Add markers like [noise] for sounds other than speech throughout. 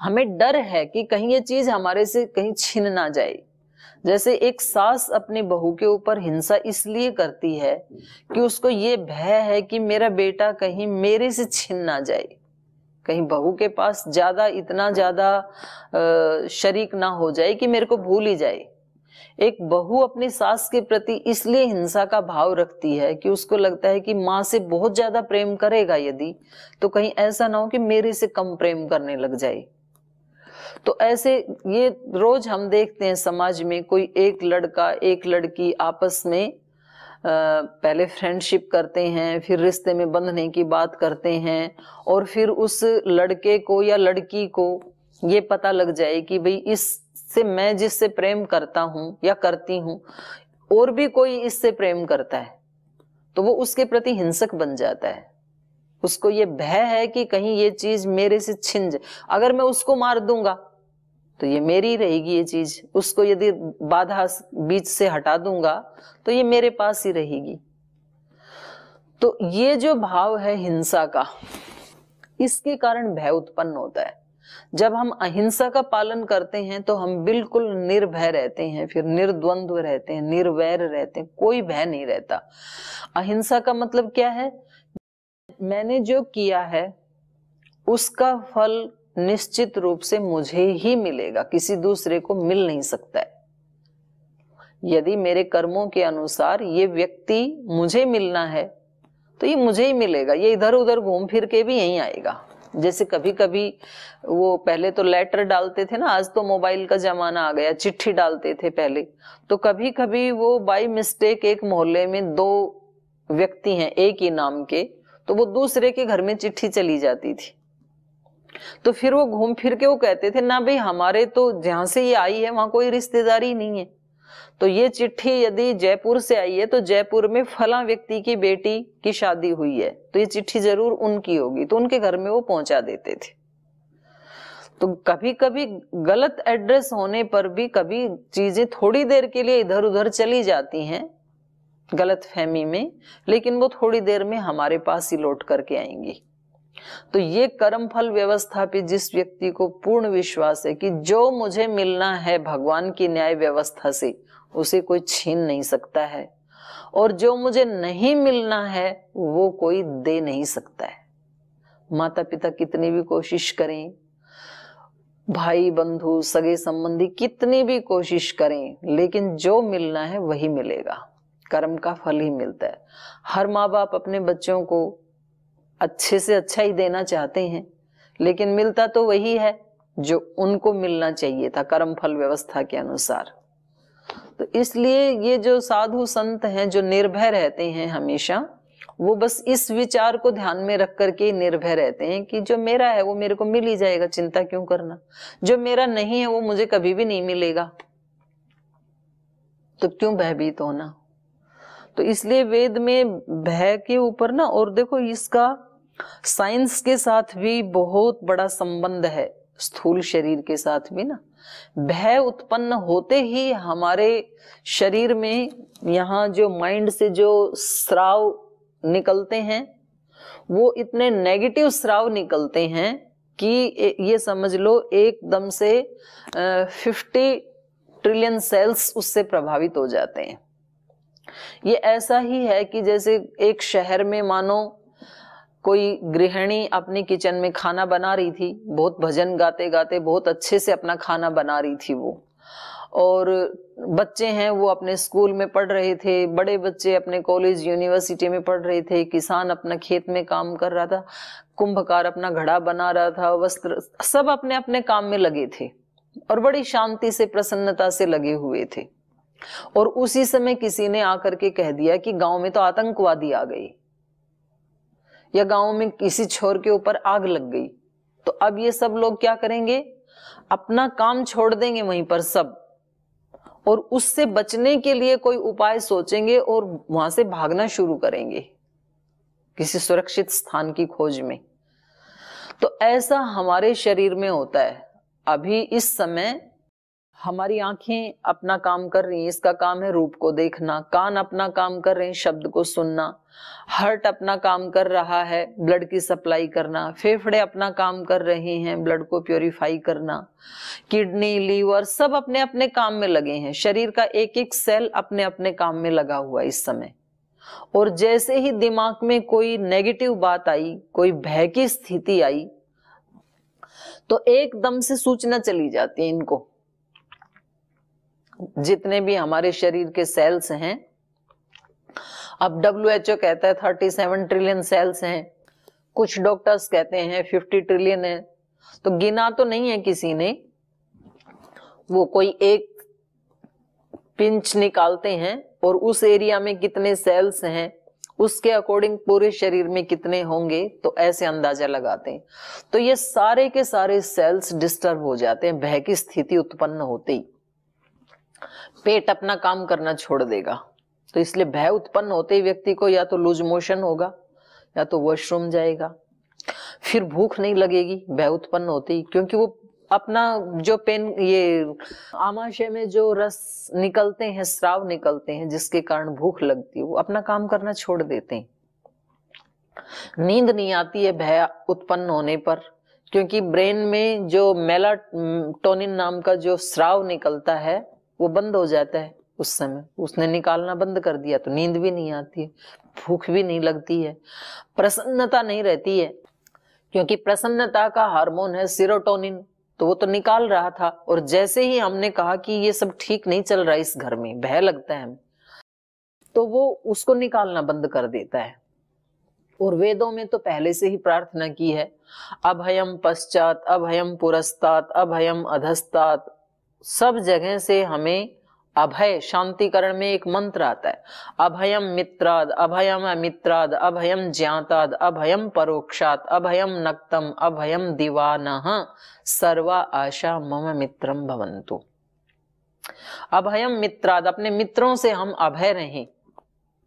हमें डर है कि कहीं ये चीज़ हमारे से कहीं छिन ना जाए। जैसे एक सास अपनी बहू के ऊपर हिंसा इसलिए करती है कि उसको ये भय है कि मेरा बेटा कहीं मेरे से छिन ना जाए। कहीं बहू के पास ज़्यादा, इतना ज़्यादा शरीक ना हो जाए कि मेरे को भूल ही जाए। एक बहू अपनी सास के प्रति इसलिए हिंसा का भाव रखती है कि उसको लगता है कि माँ से बहुत ज़्यादा प्रेम करेगा यदि तो कहीं ऐसा ना हो कि मेरे से कम प्रेम करने लग जाए। तो ऐसे ये रोज हम देखते हैं समाज में कोई एक लड़का, एक लड़की आपस में पहले फ्रेंडशिप करते हैं, फिर रिश्ते में बंधने की बात करते हैं और फिर उस लड़के को या लड़की को ये पता लग जाए कि भाई इससे मैं जिससे प्रेम करता हूँ या करती हूँ, और भी कोई इससे प्रेम करता है तो वो उसके प्रति हिंसक बन जाता है। उसको ये भय है कि कहीं ये चीज़ मेरे से छिन जाए अगर मैं उसको मार दूँगा तो ये मेरी रहेगी ये चीज़। उसको यदि बाधा बीच से हटा दूँगा तो ये मेरे पास ही रहेगी। तो ये जो भाव है हिंसा का, इसके कारण भय उत्पन्न होता है। जब हम अहिंसा का पालन करते हैं तो हम बिल्कुल निर्भय रहते हैं, फिर निर्द्वंद्व रहते हैं, निर्वैर रहते हैं, कोई भय नहीं रहता। अहिंसा का मतलब क्या है? मैंने जो किया है, उसका फल निश्चित रूप से मुझे ही मिलेगा। किसी दूसरे को मिल नहीं सकता है। यदि मेरे कर्मों के अनुसार ये व्यक्ति मुझे मिलना है तो ये मुझे ही मिलेगा। ये इधर उधर घूम फिर के भी यहीं आएगा। जैसे कभी कभी वो पहले तो लेटर डालते थे ना, आज तो मोबाइल का जमाना आ गया, चिट्ठी डालते थे पहले। तो कभी कभी वो बाई मिस्टेक एक मोहल्ले में दो व्यक्ति हैं, एक ही नाम के तो वो दूसरे के घर में चिट्ठी चली जाती थी। तो फिर वो घूम फिर के वो कहते थे, ना भाई, हमारे तो जहाँ से ये आई है, वहाँ कोई रिश्तेदारी नहीं है। तो ये चिट्ठी यदि जयपुर से आई है तो जयपुर में फला व्यक्ति की बेटी की शादी हुई है। तो ये चिट्ठी ज़रूर उनकी होगी तो उनके घर में वो पहुँचा देते थे। तो कभी कभी गलत एड्रेस होने पर भी कभी चीज़ें थोड़ी देर के लिए इधर उधर चली जाती हैं गलत फहमी में, लेकिन वो थोड़ी देर में हमारे पास ही लौट करके आएँगी। तो ये कर्म फल व्यवस्था पे जिस व्यक्ति को पूर्ण विश्वास है कि जो मुझे मिलना है भगवान की न्याय व्यवस्था से, उसे कोई छीन नहीं सकता है। और जो मुझे नहीं मिलना है, वो कोई दे नहीं सकता है। माता पिता कितनी भी कोशिश करें भाई बंधु सगे संबंधी कितनी भी कोशिश करें, लेकिन जो मिलना है वही मिलेगा। कर्म का फल ही मिलता है। हर माँ बाप अपने बच्चों को अच्छे से अच्छा ही देना चाहते हैं, लेकिन मिलता तो वही है जो उनको मिलना चाहिए था कर्म फल व्यवस्था के अनुसार। तो इसलिए ये जो साधु संत हैं, जो निर्भय रहते हैं हमेशा, वो बस इस विचार को ध्यान में रख करके निर्भय रहते हैं कि जो मेरा है वो मेरे को मिल ही जाएगा, चिंता क्यों करना? जो मेरा नहीं है वो मुझे कभी भी नहीं मिलेगा। तो क्यों भयभीत होना? तो इसलिए वेद में भय के ऊपर ना, और देखो इसका साइंस के साथ भी बहुत बड़ा संबंध है, स्थूल शरीर के साथ भी ना। भय उत्पन्न होते ही हमारे शरीर में यहाँ जो माइंड से जो स्राव निकलते हैं, वो इतने नेगेटिव स्राव निकलते हैं कि ये समझ लो एकदम से फिफ्टी ट्रिलियन सेल्स उससे प्रभावित हो जाते हैं। ये ऐसा ही है कि जैसे एक शहर में मानो कोई गृहिणी अपनी किचन में खाना बना रही थी, बहुत भजन गाते गाते बहुत अच्छे से अपना खाना बना रही थी वो। और बच्चे हैं वो अपने स्कूल में पढ़ रहे थे, बड़े बच्चे अपने कॉलेज, यूनिवर्सिटी में पढ़ रहे थे, किसान अपना खेत में काम कर रहा था, कुंभकार अपना घड़ा बना रहा था, वस्त्र सब अपने अपने काम में लगे थे और बड़ी शांति से, प्रसन्नता से लगे हुए थे। और उसी समय किसी ने आकर के कह दिया कि गाँव में तो आतंकवादी आ गई, या गाँव में किसी छोर के ऊपर आग लग गई। तो अब ये सब लोग क्या करेंगे? अपना काम छोड़ देंगे वहीं पर सब, और उससे बचने के लिए कोई उपाय सोचेंगे और वहाँ से भागना शुरू करेंगे, किसी सुरक्षित स्थान की खोज में। तो ऐसा हमारे शरीर में होता है। अभी इस समय हमारी आँखें अपना काम कर रही हैं, इसका काम है रूप को देखना, कान अपना काम कर रहे हैं, शब्द को सुनना हार्ट अपना काम कर रहा है ब्लड की सप्लाई करना, फेफड़े अपना काम कर रहे हैं ब्लड को प्योरीफाई करना किडनी लीवर सब अपने अपने काम में लगे हैं, शरीर का एक एक सेल अपने अपने काम में लगा हुआ इस समय। और जैसे ही दिमाग में कोई नेगेटिव बात आई, कोई भय की स्थिति आई तो एकदम से सूचना चली जाती है इनको। जितने भी हमारे शरीर के सेल्स हैं, अब डब्ल्यू एच ओ कहता है थर्टी सेवन ट्रिलियन सेल्स हैं। कुछ डॉक्टर्स कहते हैं फिफ्टी ट्रिलियन है। तो गिना तो नहीं है किसी ने, वो कोई एक पिंच निकालते हैं और उस एरिया में कितने सेल्स हैं, उसके अकॉर्डिंग पूरे शरीर में कितने होंगे तो ऐसे अंदाज़ा लगाते हैं। तो ये सारे के सारे सेल्स डिस्टर्ब हो जाते हैं भय की स्थिति उत्पन्न होते। पेट अपना काम करना छोड़ देगा। तो इसलिए भय उत्पन्न होते ही व्यक्ति को या तो लूज मोशन होगा, या तो वॉशरूम जाएगा। फिर भूख नहीं लगेगी, भय उत्पन्न होते ही, क्योंकि वो अपना जो पेन, ये आमाशय में जो रस निकलते हैं, स्राव निकलते हैं, जिसके कारण भूख लगती है, वो अपना काम करना छोड़ देते हैं। नींद नहीं आती है भय उत्पन्न होने पर, क्योंकि ब्रेन में जो मेलाटोनिन नाम का जो स्राव निकलता है वो बंद हो जाता है उस समय। उसने निकालना बंद कर दिया तो नींद भी नहीं आती भूख भी नहीं लगती है, प्रसन्नता नहीं रहती है, क्योंकि प्रसन्नता का हार्मोन है सीरोटोनिन तो वो तो निकाल रहा था और जैसे ही हमने कहा कि ये सब ठीक नहीं चल रहा इस घर में, भय लगता है तो वो उसको निकालना बंद कर देता है। और वेदों में तो पहले से ही प्रार्थना की है अभयम पश्चात अभयम पुरस्तात अभयम अधस्तात सब जगह से हमें अभय, शांतिकरण में एक मंत्र आता है। अभयम मित्राद, अभयम अमित्राद, अभयम ज्ञाताद, अभयम परोक्षात, अभयम नक्तम, अभयम दीवान। सर्वा आशा मम मित्रम भवंतु अभयम मित्राद, अपने मित्रों से हम अभय रहें।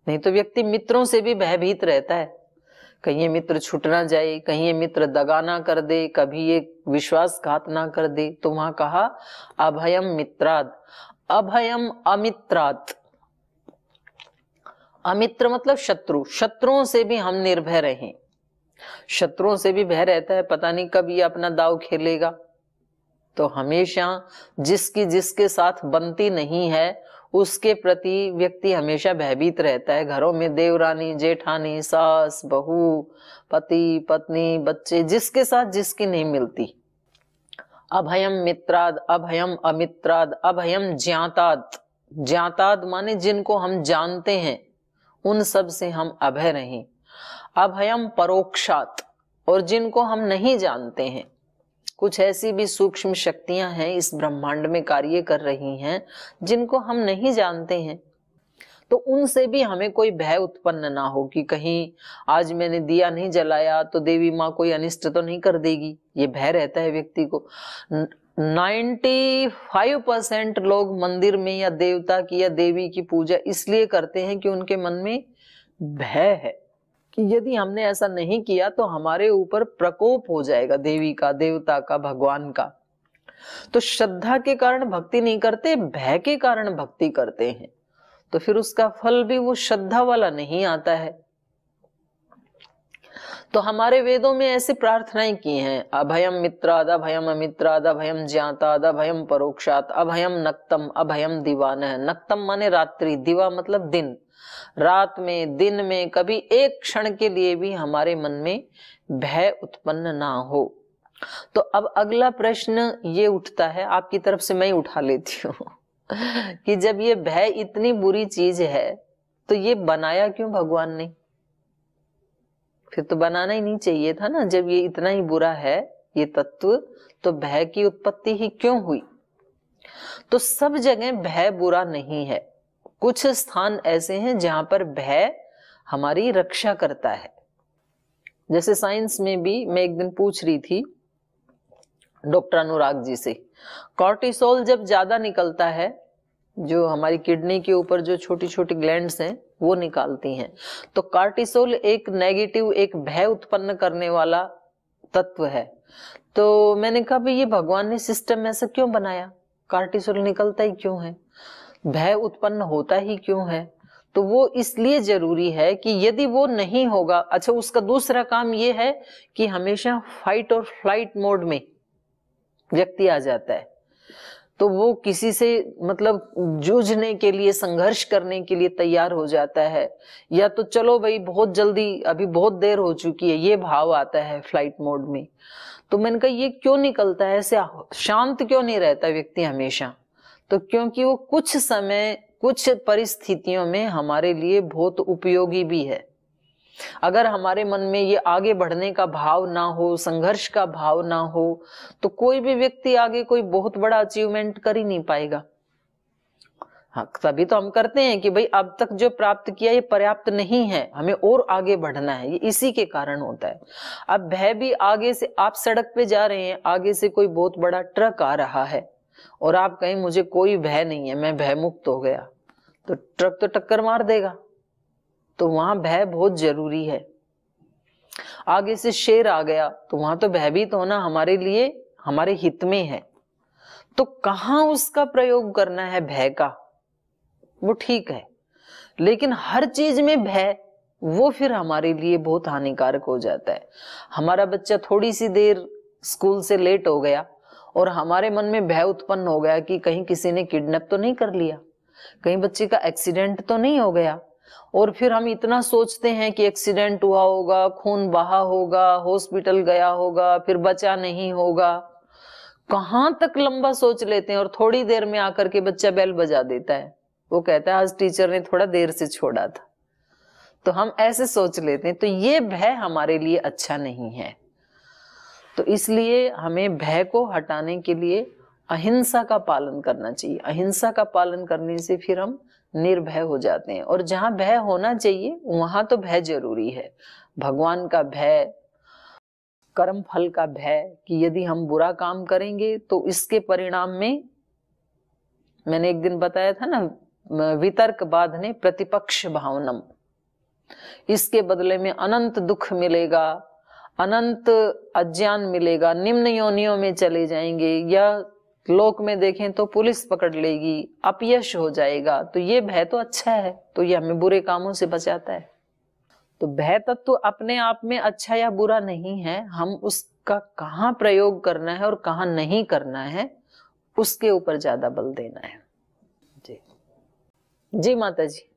नहीं तो व्यक्ति मित्रों से भी भयभीत रहता है। कहीं ये मित्र छूट ना जाए, कहीं ये मित्र दगा ना कर दे, कभी ये विश्वासघात ना कर दे। तो वहाँ कहा, अभयम मित्राद, अभयम अमित्रात। अमित्र मतलब शत्रु। शत्रुओं से भी हम निर्भय रहें। शत्रुओं से भी भय रहता है, पता नहीं कब ये अपना दाव खेलेगा। तो हमेशा जिसकी जिसके साथ बनती नहीं है उसके प्रति व्यक्ति हमेशा भयभीत रहता है। घरों में देवरानी, जेठानी, सास, बहू, पति, पत्नी, बच्चे, जिसके साथ जिसकी नहीं मिलती। अभयम मित्राद, अभयम अमित्राद, अभयम ज्ञाताद। ज्ञाताद माने जिनको हम जानते हैं, उन सबसे हम अभय रहें। अभयम परोक्षात, और जिनको हम नहीं जानते हैं। कुछ ऐसी भी सूक्ष्म शक्तियाँ हैं, इस ब्रह्मांड में कार्य कर रही हैं, जिनको हम नहीं जानते हैं। तो उनसे भी हमें कोई भय उत्पन्न ना हो कि कहीं आज मैंने दिया नहीं जलाया तो देवी माँ कोई अनिष्ट तो नहीं कर देगी। ये भय रहता है व्यक्ति को। 95 परसेंट लोग मंदिर में या देवता की या देवी की पूजा इसलिए करते हैं कि उनके मन में भय है। कि यदि हमने ऐसा नहीं किया तो हमारे ऊपर प्रकोप हो जाएगा देवी का, देवता का, भगवान का। तो श्रद्धा के कारण भक्ति नहीं करते, भय के कारण भक्ति करते हैं। तो फिर उसका फल भी वो श्रद्धा वाला नहीं आता है। तो हमारे वेदों में ऐसी प्रार्थनाएँ की हैं अभयम मित्राद अभयम अमित्राद अभयम ज्ञाताद अभयम परोक्षात अभयम नक्तम अभयम दीवान। नक्तम माने रात्रि, दिवा मतलब दिन। रात में, दिन में, कभी एक क्षण के लिए भी हमारे मन में भय उत्पन्न ना हो। तो अब अगला प्रश्न ये उठता है, आपकी तरफ़ से मैं उठा लेती हूँ, [laughs] कि जब ये भय इतनी बुरी चीज़ है तो ये बनाया क्यों भगवान ने? फिर तो बनाना ही नहीं चाहिए था ना, जब ये इतना ही बुरा है, ये तत्व तो भय की उत्पत्ति ही क्यों हुई? तो सब जगह भय बुरा नहीं है। कुछ स्थान ऐसे हैं जहाँ पर भय हमारी रक्षा करता है। जैसे साइंस में भी मैं एक दिन पूछ रही थी डॉक्टर अनुराग जी से, कॉर्टिसोल जब ज़्यादा निकलता है, जो हमारी किडनी के ऊपर जो छोटी छोटी ग्लैंड्स हैं, वो निकालती हैं। तो कार्टिसोल एक नेगेटिव एक भय उत्पन्न करने वाला तत्व है। तो मैंने कहा, भाई, ये भगवान ने सिस्टम ऐसा क्यों बनाया? कार्टिसोल निकलता ही क्यों है? भय उत्पन्न होता ही क्यों है? तो वो इसलिए ज़रूरी है कि यदि वो नहीं होगा अच्छा उसका दूसरा काम ये है कि हमेशा फाइट और फ़्लाइट मोड में व्यक्ति आ जाता है। तो वो किसी से मतलब जूझने के लिए, संघर्ष करने के लिए तैयार हो जाता है। या तो चलो भाई, बहुत जल्दी, अभी बहुत देर हो चुकी है, ये भाव आता है फ़्लाइट मोड में। तो मैंने कहा, ये क्यों निकलता है? ऐसे शांत क्यों नहीं रहता व्यक्ति हमेशा? तो क्योंकि वो कुछ समय, कुछ परिस्थितियों में हमारे लिए बहुत उपयोगी भी है। अगर हमारे मन में ये आगे बढ़ने का भाव ना हो, संघर्ष का भाव ना हो तो कोई भी व्यक्ति आगे कोई बहुत बड़ा अचीवमेंट कर ही नहीं पाएगा। हाँ तभी तो हम करते हैं कि भाई अब तक जो प्राप्त किया ये पर्याप्त नहीं है, हमें और आगे बढ़ना है, ये इसी के कारण होता है। अब भय भी आगे से आप सड़क पे जा रहे हैं, आगे से कोई बहुत बड़ा ट्रक आ रहा है। और आप कहें, मुझे कोई भय नहीं है, मैं भय मुक्त हो गया। तो ट्रक तो टक्कर मार देगा। तो वहाँ भय बहुत ज़रूरी है। आगे से शेर आ गया तो वहाँ तो भयभीत होना हमारे लिए, हमारे हित में है। तो कहाँ उसका प्रयोग करना है भय का? वो ठीक है। लेकिन हर चीज़ में भय, वो फिर हमारे लिए बहुत हानिकारक हो जाता है। हमारा बच्चा थोड़ी सी देर स्कूल से लेट हो गया और हमारे मन में भय उत्पन्न हो गया कि कहीं किसी ने किडनैप तो नहीं कर लिया, कहीं बच्चे का एक्सीडेंट तो नहीं हो गया। और फिर हम इतना सोचते हैं कि एक्सीडेंट हुआ होगा, खून बहा होगा, हॉस्पिटल गया होगा, फिर बचा नहीं होगा। कहाँ तक लंबा सोच लेते हैं और थोड़ी देर में आकर के बच्चा बैल बजा देता है। वो कहता है, आज टीचर ने थोड़ा देर से छोड़ा था। तो हम ऐसे सोच लेते हैं तो ये भय हमारे लिए अच्छा नहीं है। तो इसलिए हमें भय को हटाने के लिए अहिंसा का पालन करना चाहिए। अहिंसा का पालन करने से फिर हम निर्भय हो जाते हैं। और जहाँ भय होना चाहिए, वहाँ तो भय ज़रूरी है। भगवान का भय, कर्म फल का भय कि यदि हम बुरा काम करेंगे तो इसके परिणाम में, मैंने एक दिन बताया था ना वितर्क बाधने प्रतिपक्ष भावनम। इसके बदले में अनंत दुख मिलेगा। अनंत अज्ञान मिलेगा, निम्न योनियों में चले जाएँगे, या लोक में देखें तो पुलिस पकड़ लेगी, अपयश हो जाएगा। तो ये भय तो अच्छा है तो ये हमें बुरे कामों से बचाता है। तो भय तत्व अपने आप में अच्छा या बुरा नहीं है, हम उसका कहाँ प्रयोग करना है और कहाँ नहीं करना है, उसके ऊपर ज़्यादा बल देना है। जी। जी माता जी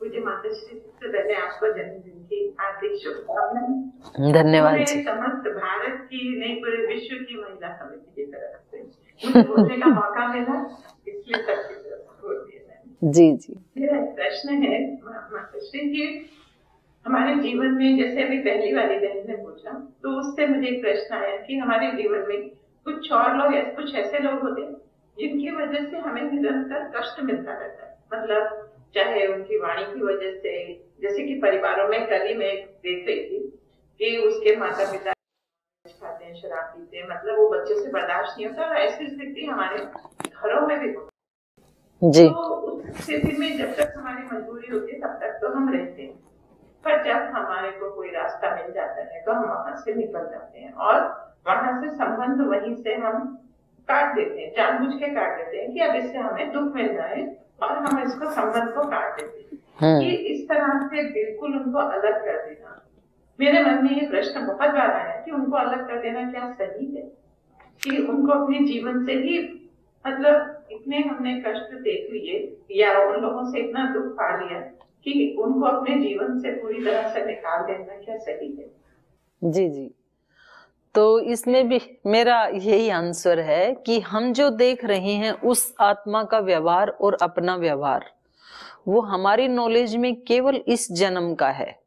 माता श्री पहले आपको जन्मदिन की हार्दिक शुभकामनाएँ। धन्यवाद समस्त भारत की नहीं पूरे विश्व की महिला समिति की तरफ़ से बोलने का मौका मिला इसलिए सबकी तरफ़ बोल दिया जी जी। मेरा प्रश्न है माताश्री की हमारे जीवन में जैसे अभी पहली वाली बहन ने पूछा तो उससे मुझे एक प्रश्न आया कि हमारे जीवन में कुछ और लोग कुछ ऐसे लोग होते हैं जिनकी वजह से हमें निरंतर कष्ट मिलता रहता है मतलब चाहे उनकी वाणी की वजह से जैसे कि परिवारों में कल ही मैं देख रही थी कि उसके माता पिता खाते हैं शराब पीते हैं मतलब वो बच्चे से बर्दाश्त नहीं होता और ऐसी स्थिति हमारे घरों में भी होती जी। तो उस स्थिति में जब तक हमारी मजबूरी होती है तब तक तो हम रहते हैं। पर जब हमारे को कोई रास्ता मिल जाता है तो हम वहाँ से निकल जाते हैं और वहाँ से संबंध वहीं से हम काट देते हैं जानबूझ के काट देते हैं कि अब इससे हमें दुख मिल जाए और हम इसको संबंध को काट देते हैं। हम्म। कि इस तरह से बिल्कुल उनको अलग कर देना। मेरे मन में ये प्रश्न बहुत बार आया कि उनको अलग कर देना क्या सही है? कि उनको अपने जीवन से ही मतलब इतने हमने कष्ट देख लिए या उन लोगों से इतना दुख पा लिया कि उनको अपने जीवन से पूरी तरह से निकाल देना क्या सही है? जी जी। तो इसमें भी मेरा यही आंसर है कि हम जो देख रहे हैं उस आत्मा का व्यवहार और अपना व्यवहार, वो हमारी नॉलेज में केवल इस जन्म का है।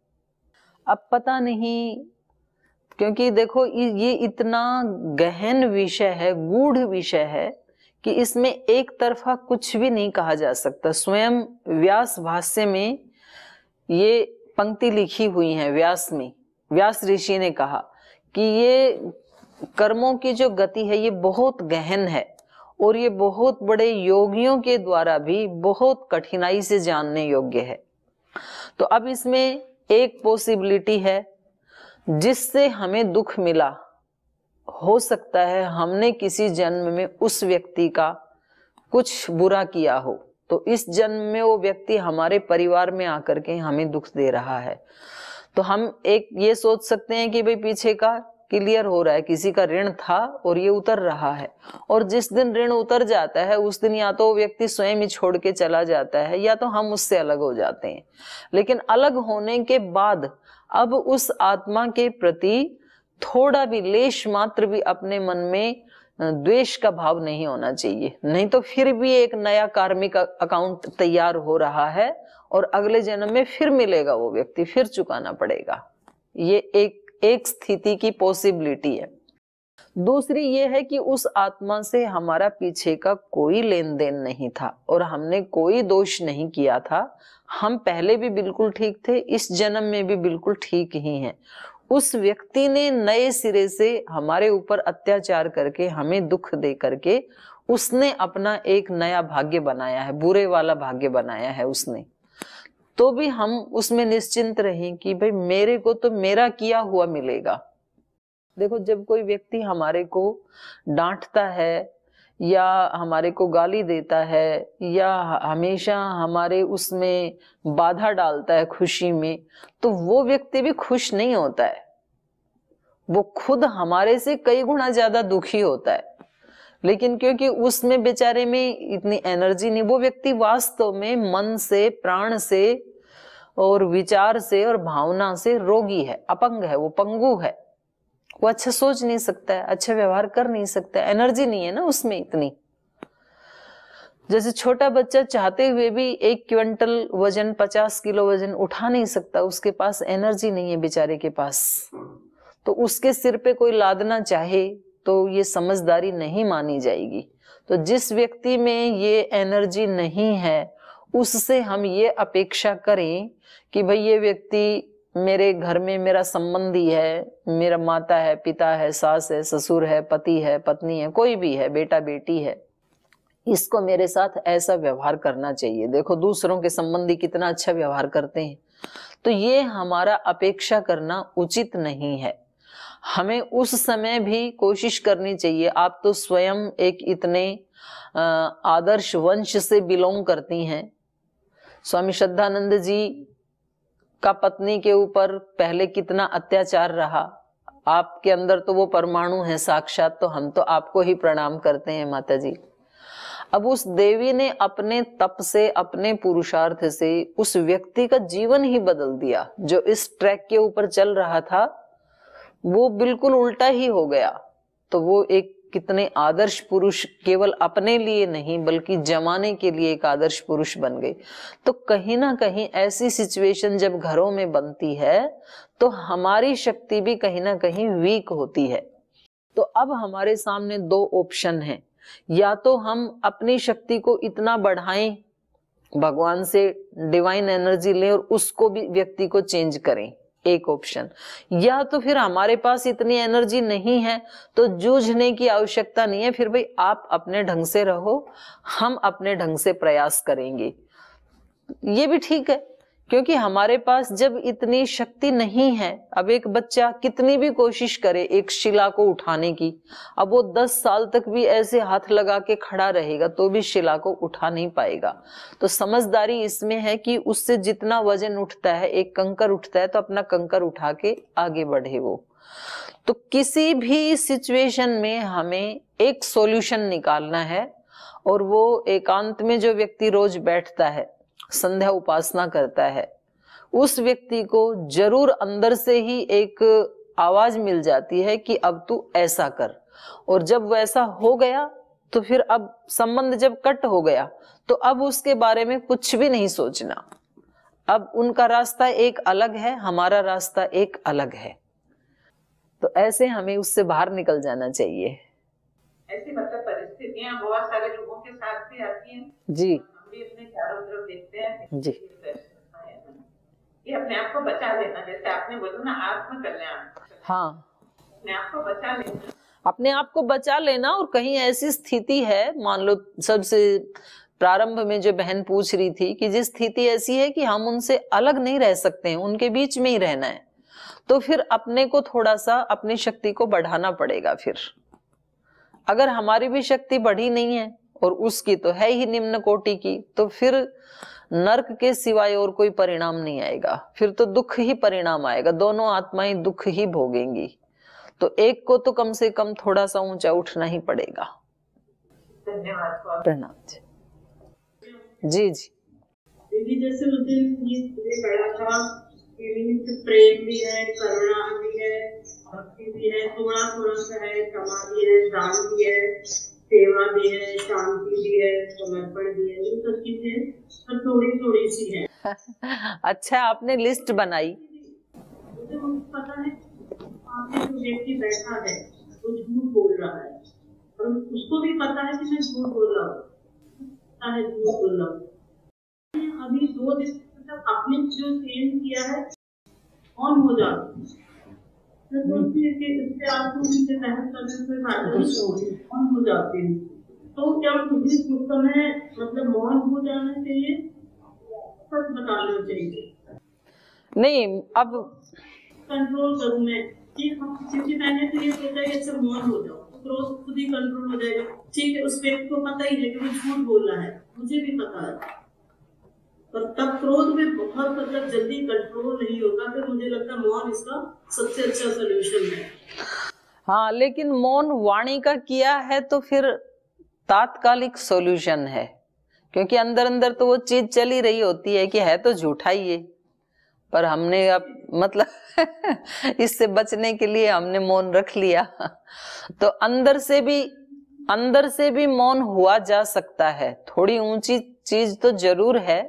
अब पता नहीं, क्योंकि देखो ये इतना गहन विषय है, गूढ़ विषय है, कि इसमें एक तरफा कुछ भी नहीं कहा जा सकता। स्वयं व्यास भाष्य में ये पंक्ति लिखी हुई है, व्यास में, व्यास ऋषि ने कहा। कि ये कर्मों की जो गति है, ये बहुत गहन है और ये बहुत बड़े योगियों के द्वारा भी बहुत कठिनाई से जानने योग्य है। तो अब इसमें एक पॉसिबिलिटी है जिससे हमें दुख मिला। हो सकता है हमने किसी जन्म में उस व्यक्ति का कुछ बुरा किया हो। तो इस जन्म में वो व्यक्ति हमारे परिवार में आकर के हमें दुख दे रहा है। तो हम एक ये सोच सकते हैं कि भाई पीछे का क्लियर हो रहा है, किसी का ऋण था और ये उतर रहा है। और जिस दिन ऋण उतर जाता है, उस दिन या तो व्यक्ति स्वयं ही छोड़ के चला जाता है, या तो हम उससे अलग हो जाते हैं। लेकिन अलग होने के बाद अब उस आत्मा के प्रति थोड़ा भी, लेश मात्र भी अपने मन में द्वेष का भाव नहीं होना चाहिए। नहीं तो फिर भी एक नया कार्मिक अकाउंट तैयार हो रहा है और अगले जन्म में फिर मिलेगा वो व्यक्ति, फिर चुकाना पड़ेगा। ये एक एक स्थिति की पॉसिबिलिटी है। दूसरी ये है कि उस आत्मा से हमारा पीछे का कोई लेन देन नहीं था और हमने कोई दोष नहीं किया था। हम पहले भी बिल्कुल ठीक थे, इस जन्म में भी बिल्कुल ठीक ही हैं। उस व्यक्ति ने नए सिरे से हमारे ऊपर अत्याचार करके, हमें दुख दे करके, उसने अपना एक नया भाग्य बनाया है, बुरे वाला भाग्य बनाया है उसने। तो भी हम उसमें निश्चिंत रहें कि भाई मेरे को तो मेरा किया हुआ मिलेगा। देखो, जब कोई व्यक्ति हमारे को डांटता है या हमारे को गाली देता है, या हमेशा हमारे उसमें बाधा डालता है खुशी में तो वो व्यक्ति भी खुश नहीं होता है। वो खुद हमारे से कई गुना ज़्यादा दुखी होता है। लेकिन क्योंकि उसमें बेचारे में इतनी एनर्जी नहीं, वो व्यक्ति वास्तव में मन से, प्राण से और विचार से और भावना से रोगी है, अपंग है, वो पंगु है। वो अच्छा सोच नहीं सकता है अच्छा व्यवहार कर नहीं सकता एनर्जी नहीं है ना उसमें इतनी। जैसे छोटा बच्चा चाहते हुए भी एक क्विंटल वज़न, पचास किलो वज़न उठा नहीं सकता, उसके पास एनर्जी नहीं है बेचारे के पास। तो उसके सिर पे कोई लादना चाहे तो ये समझदारी नहीं मानी जाएगी। तो जिस व्यक्ति में ये एनर्जी नहीं है, उससे हम ये अपेक्षा करें कि भाई ये व्यक्ति मेरे घर में मेरा संबंधी है, मेरा माता है, पिता है, सास है, ससुर है, पति है, पत्नी है, कोई भी है, बेटा, बेटी है, इसको मेरे साथ ऐसा व्यवहार करना चाहिए। देखो, दूसरों के संबंधी कितना अच्छा व्यवहार करते हैं। तो ये हमारा अपेक्षा करना उचित नहीं है। हमें उस समय भी कोशिश करनी चाहिए। आप तो स्वयं एक इतने आदर्श वंश से बिलोंग करती हैं। स्वामी श्रद्धानंद जी का पत्नी के ऊपर पहले कितना अत्याचार रहा? आपके अंदर तो वो परमाणु है, साक्षात तो हम तो आपको ही प्रणाम करते हैं माता जी अब उस देवी ने अपने तप से, अपने पुरुषार्थ से उस व्यक्ति का जीवन ही बदल दिया, जो इस ट्रैक के ऊपर चल रहा था। वो बिल्कुल उल्टा ही हो गया। तो वो एक कितने आदर्श पुरुष केवल अपने लिए नहीं, बल्कि जमाने के लिए एक आदर्श पुरुष बन गए। तो कहीं ना कहीं ऐसी सिचुएशन जब घरों में बनती है तो हमारी शक्ति भी कहीं ना कहीं वीक होती है। तो अब हमारे सामने दो ऑप्शन हैं। या तो हम अपनी शक्ति को इतना बढ़ाएँ, भगवान से डिवाइन एनर्जी लें और उसको भी व्यक्ति को चेंज करें। एक ऑप्शन या तो फिर हमारे पास इतनी एनर्जी नहीं है तो जूझने की आवश्यकता नहीं है, फिर भाई आप अपने ढंग से रहो, हम अपने ढंग से प्रयास करेंगे। ये भी ठीक है। क्योंकि हमारे पास जब इतनी शक्ति नहीं है, अब एक बच्चा कितनी भी कोशिश करे एक शिला को उठाने की, अब वो दस साल तक भी ऐसे हाथ लगा के खड़ा रहेगा तो भी शिला को उठा नहीं पाएगा। तो समझदारी इसमें है कि उससे जितना वज़न उठता है, एक कंकर उठता है तो अपना कंकर उठा के आगे बढ़े वो। तो किसी भी सिचुएशन में हमें एक सॉल्यूशन निकालना है और वो एकांत में जो व्यक्ति रोज बैठता है संध्या उपासना करता है। उस व्यक्ति को ज़रूर अंदर से ही एक आवाज़ मिल जाती है कि अब तू ऐसा कर। और जब वैसा हो गया तो फिर अब संबंध जब कट हो गया तो अब उसके बारे में कुछ भी नहीं सोचना। अब उनका रास्ता एक अलग है हमारा रास्ता एक अलग है। तो ऐसे हमें उससे बाहर निकल जाना चाहिए। ऐसी मतलब परिस्थितियाँ बहुत सारे लोगों के साथ भी आती हैं। जी। भी अपने चारों तरफ़ देखते हैं जी। ये अपने आप को बचा लेना जैसे आपने बोला ना आत्म कल्याण हाँ। अपने आप को बचा लेना। अपने आप को बचा लेना और कहीं ऐसी स्थिति है मान लो सबसे प्रारंभ में जो बहन पूछ रही थी कि जिस स्थिति ऐसी है कि हम उनसे अलग नहीं रह सकते हैं उनके बीच में ही रहना है तो फिर अपने को थोड़ा सा अपनी शक्ति को बढ़ाना पड़ेगा फिर। अगर हमारी भी शक्ति बढ़ी नहीं है और उसकी तो है ही निम्न कोटि की तो फिर नरक के सिवाय और कोई परिणाम नहीं आएगा। फिर तो दुख ही परिणाम आएगा दोनों आत्माएँ दुख ही भोगेंगी। तो एक को तो कम से कम थोड़ा सा ऊँचा उठना ही पड़ेगा। धन्यवाद प्रणाम जी। जी जैसे उस दिन पढ़ा था प्रेम भी है करुणा भी है भक्ति भी है थोड़ा थोड़ा सा है है दान भी है। सेवा भी है शांति भी है समर्पण भी है ये सब चीज़ें सब थोड़ी थोड़ी सी है। [laughs] अच्छा आपने लिस्ट बनाई। मुझे पता है आपने जो व्यक्ति बैठा है वो झूठ बोल रहा है और उसको भी पता है कि मैं झूठ बोल रहा हूँ। है झूठ बोल रहा हूँ। अभी दो दिन तक आपने जो चेंज किया है ऑन हो सोचती हूँ जाती हूँ। तो क्या मुझे उस समय मतलब मौन हो जाना चाहिए? सच बताना चाहिए। नहीं अब कंट्रोल करूँ मैं कि हम क्योंकि मैंने तो ये सोचा कि अच्छा मौन हो जाओ। तो क्रोध खुद ही कंट्रोल हो जाएगा। ठीक है उस व्यक्ति को पता ही है कि वो झूठ बोल रहा है। मुझे भी पता है। पर तब क्रोध में बहुत मतलब जल्दी कंट्रोल नहीं होता, फिर मुझे लगता है मौन इसका सबसे अच्छा सोल्यूशन है। हाँ लेकिन मौन वाणी का किया है तो फिर तात्कालिक सॉल्यूशन है, क्योंकि अंदर अंदर तो वो चीज़ चली रही होती है कि है तो झूठा ही है, पर हमने अब मतलब [laughs] इससे बचने के लिए हमने मौन रख लिया। तो अंदर से भी, अंदर से भी मौन हुआ जा सकता है। थोड़ी ऊँची चीज़ तो ज़रूर है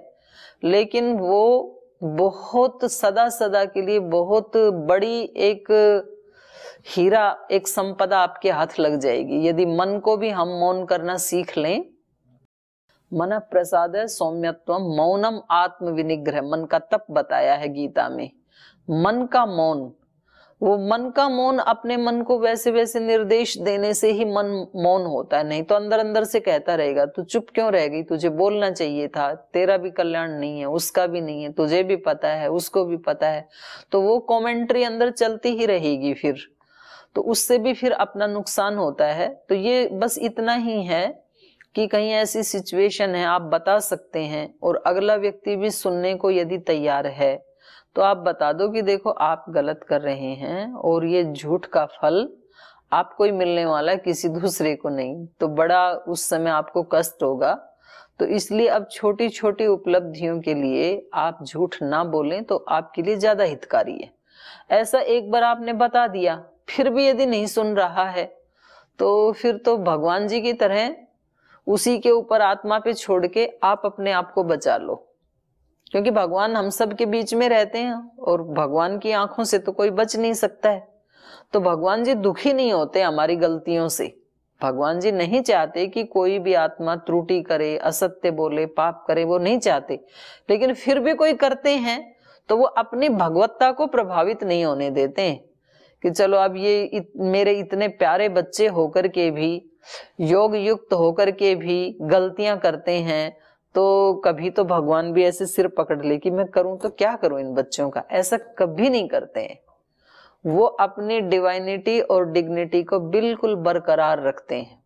लेकिन वो बहुत सदा सदा के लिए बहुत बड़ी एक हीरा, एक संपदा आपके हाथ लग जाएगी। यदि मन को भी हम मौन करना सीख लें, मन प्रसाद है सौम्यत्व मौनम आत्म विनिग्रह मन का तप बताया है गीता में। मन का मौन वो मन का मौन अपने मन को वैसे वैसे निर्देश देने से ही मन मौन होता है। नहीं तो अंदर अंदर से कहता रहेगा, तू चुप क्यों रह गई? तुझे बोलना चाहिए था। तेरा भी कल्याण नहीं है, उसका भी नहीं है, तुझे भी पता है, उसको भी पता है। तो वो कमेंट्री अंदर चलती ही रहेगी फिर। तो उससे भी फिर अपना नुकसान होता है। तो ये बस इतना ही है कि कहीं ऐसी सिचुएशन है, आप बता सकते हैं और अगला व्यक्ति भी सुनने को यदि तैयार है तो आप बता दो कि देखो, आप गलत कर रहे हैं और ये झूठ का फल आपको ही मिलने वाला है, किसी दूसरे को नहीं। तो बड़ा उस समय आपको कष्ट होगा। तो इसलिए अब छोटी छोटी उपलब्धियों के लिए आप झूठ ना बोलें तो आपके लिए ज़्यादा हितकारी है। ऐसा एक बार आपने बता दिया, फिर भी यदि नहीं सुन रहा है तो फिर तो भगवान जी की तरह उसी के ऊपर आत्मा पे छोड़ के आप अपने आप को बचा लो। क्योंकि भगवान हम सब के बीच में रहते हैं और भगवान की आँखों से तो कोई बच नहीं सकता है। तो भगवान जी दुखी नहीं होते हमारी गलतियों से। भगवान जी नहीं चाहते कि कोई भी आत्मा त्रुटि करे असत्य बोले पाप करे वो नहीं चाहते। लेकिन फिर भी कोई करते हैं तो वो अपनी भगवत्ता को प्रभावित नहीं होने देते हैं। कि चलो अब ये इत, मेरे इतने प्यारे बच्चे होकर के भी योग युक्त होकर के भी गलतियाँ करते हैं तो कभी तो भगवान भी ऐसे सिर पकड़ ले कि मैं करूँ तो क्या करूँ इन बच्चों का? ऐसा कभी नहीं करते हैं। वो अपनी डिवाइनिटी और डिग्निटी को बिल्कुल बरकरार रखते हैं।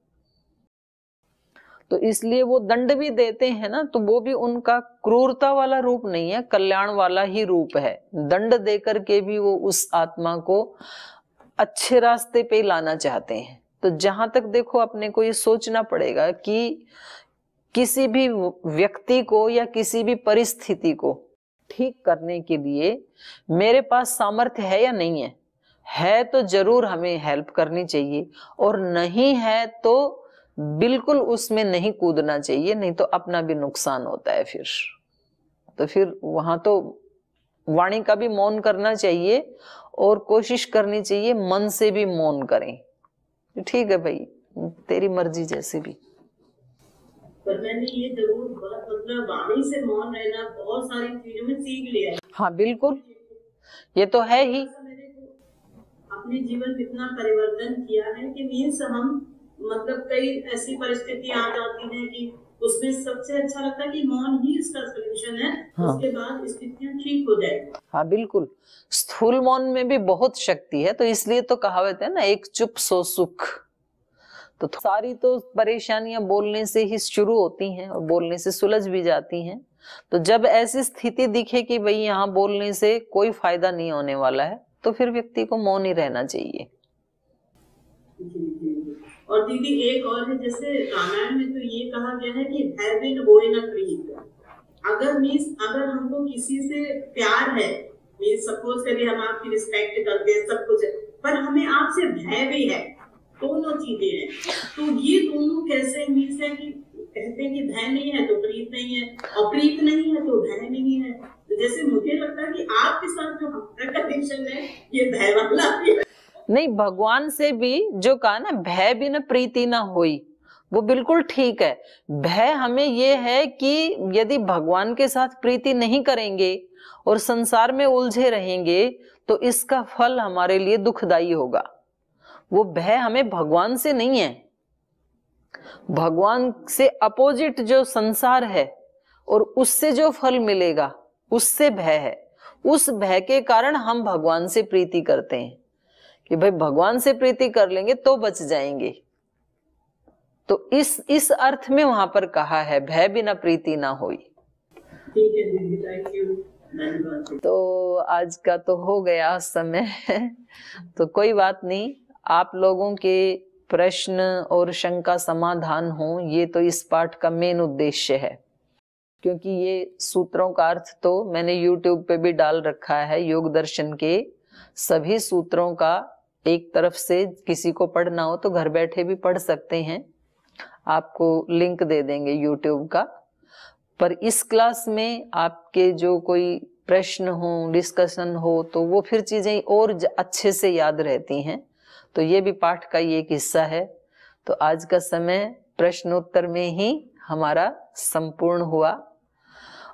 तो इसलिए वो दंड भी देते हैं ना तो वो भी उनका क्रूरता वाला रूप नहीं है, कल्याण वाला ही रूप है। दंड देकर के भी वो उस आत्मा को अच्छे रास्ते पे लाना चाहते हैं। तो जहाँ तक देखो, अपने को ये सोचना पड़ेगा कि किसी भी व्यक्ति को या किसी भी परिस्थिति को ठीक करने के लिए मेरे पास सामर्थ्य है या नहीं है? है तो ज़रूर हमें हेल्प करनी चाहिए और नहीं है तो बिल्कुल उसमें नहीं कूदना चाहिए, नहीं तो अपना भी नुकसान होता है फिर। तो फिर वहाँ तो वाणी का भी मौन करना चाहिए और कोशिश करनी चाहिए मन से भी मौन करें। ठीक है भाई, तेरी मर्ज़ी जैसे भी। पर मैंने ये ज़रूर वाणी से मौन रहना बहुत सारी चीज़ों में सीख लिया हाँ। बिल्कुल। ये तो है ही। अपने जीवन में इतना परिवर्तन किया है कि मीन्स हम मतलब कई ऐसी परिस्थितियाँ आ जाती हैं कि उसमें सबसे अच्छा लगता है कि मौन ही इसका सोल्यूशन है। हाँ। उसके बाद स्थितियाँ ठीक हो जाएगी। हाँ बिल्कुल। स्थूल मौन में भी बहुत शक्ति है तो इसलिए तो कहावत है ना एक चुप सो सुख। तो सारी तो परेशानियाँ बोलने से ही शुरू होती हैं और बोलने से सुलझ भी जाती हैं तो जब ऐसी स्थिति दिखे कि भाई यहाँ बोलने से कोई फ़ायदा नहीं होने वाला है तो फिर व्यक्ति को मौन ही रहना चाहिए। और दीदी एक और है, जैसे रामायण में तो ये कहा गया है कि भय बिन प्रीत अगर मीन्स, अगर हमको किसी से प्यार है, मीन्स सपोज़ करिए हम आपकी रिस्पेक्ट करते हैं, सब कुछ है, पर हमें आपसे भय भी है दोनों चीज़ें हैं। तो ये दोनों कैसे मीन्स है कि कहते हैं कि भय नहीं है तो प्रीत नहीं है और प्रीत नहीं है तो भय नहीं है। तो जैसे मुझे लगता है कि आपके साथ जो हमारा कनेक्शन है, ये भय वाला भी है। नहीं, भगवान से भी जो कहा ना, भय बिन प्रीति ना होई, वो बिल्कुल ठीक है। भय हमें ये है कि यदि भगवान के साथ प्रीति नहीं करेंगे और संसार में उलझे रहेंगे तो इसका फल हमारे लिए दुखदाई होगा। वो भय हमें भगवान से नहीं है। भगवान से अपोजिट जो संसार है और उससे जो फल मिलेगा उससे भय है। उस भय के कारण हम भगवान से प्रीति करते हैं कि भाई भगवान से प्रीति कर लेंगे तो बच जाएँगे। तो इस इस अर्थ में वहाँ पर कहा है भय बिना प्रीति ना होई। है तो आज का तो हो गया समय। [laughs] तो कोई बात नहीं। आप लोगों के प्रश्न और शंका समाधान हो, ये तो इस पाठ का मेन उद्देश्य है। क्योंकि ये सूत्रों का अर्थ तो मैंने YouTube पे भी डाल रखा है, योग दर्शन के सभी सूत्रों का एक तरफ़ से किसी को पढ़ना हो तो घर बैठे भी पढ़ सकते हैं। आपको लिंक दे देंगे YouTube का। पर इस क्लास में आपके जो कोई प्रश्न हो डिस्कशन हो तो वो फिर चीज़ें और अच्छे से याद रहती हैं। तो ये भी पाठ का ये एक हिस्सा है। तो आज का समय प्रश्नोत्तर में ही हमारा संपूर्ण हुआ।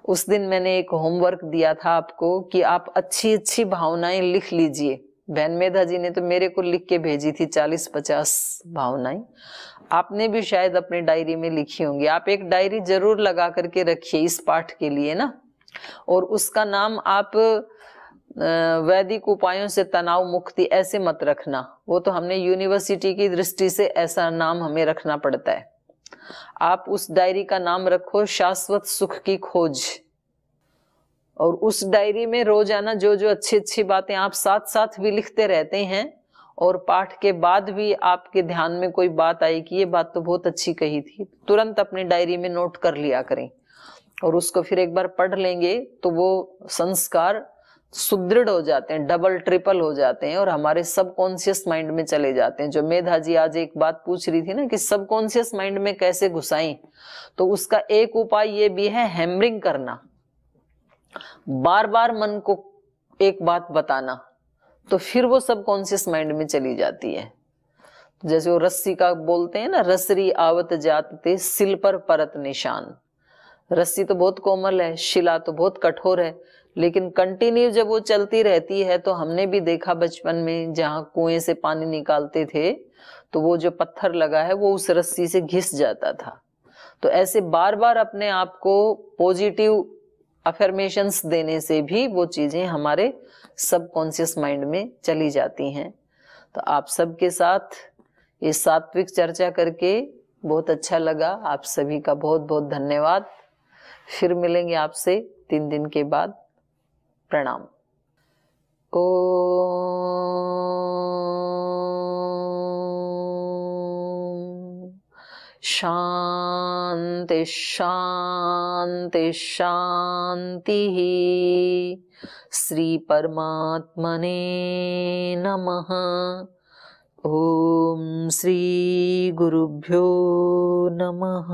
उस दिन मैंने एक होमवर्क दिया था आपको कि आप अच्छी अच्छी भावनाएँ लिख लीजिए। बहन मेधा जी ने तो मेरे को लिख के भेजी थी चालीस पचास भावनाएँ। आपने भी शायद अपने डायरी में लिखी होंगी। आप एक डायरी ज़रूर लगा करके रखिए इस पाठ के लिए ना। और उसका नाम आप वैदिक उपायों से तनाव मुक्ति ऐसे मत रखना। वो तो हमने यूनिवर्सिटी की दृष्टि से ऐसा नाम हमें रखना पड़ता है। आप उस डायरी का नाम रखो, शाश्वत सुख की खोज। और उस डायरी में रोज़ाना जो जो अच्छी अच्छी बातें आप साथ साथ भी लिखते रहते हैं, और पाठ के बाद भी आपके ध्यान में कोई बात आई कि ये बात तो बहुत अच्छी कही थी, तुरंत अपनी डायरी में नोट कर लिया करें। और उसको फिर एक बार पढ़ लेंगे तो वो संस्कार सुदृढ़ हो जाते हैं डबल ट्रिपल हो जाते हैं और हमारे सबकॉन्शियस माइंड में चले जाते हैं। जो मेधा जी आज एक बात पूछ रही थी ना कि सबकॉन्शियस माइंड में कैसे घुसाई तो उसका एक उपाय ये भी है हैमरिंग करना। बार बार मन को एक बात बताना तो फिर वो सबकॉन्शियस माइंड में चली जाती है। जैसे वो रस्सी का बोलते हैं ना, रसरी आवत जात सिल पर परत निशान। रस्सी तो बहुत कोमल है, शिला तो बहुत कठोर है लेकिन कंटिन्यू जब वो चलती रहती है तो हमने भी देखा बचपन में जहाँ कुएँ से पानी निकालते थे तो वो जो पत्थर लगा है, वो उस रस्सी से घिस जाता था। तो ऐसे बार बार अपने आप को पॉजिटिव अफर्मेशंस देने से भी वो चीज़ें हमारे सबकॉन्शियस माइंड में चली जाती हैं। तो आप सबके साथ ये सात्विक चर्चा करके बहुत अच्छा लगा। आप सभी का बहुत बहुत धन्यवाद। फिर मिलेंगे आपसे तीन दिन के बाद। प्रणाम। ओ शांति शांति शांति श्री परमात्मने नमः। ओम श्री गुरुभ्यो नमः।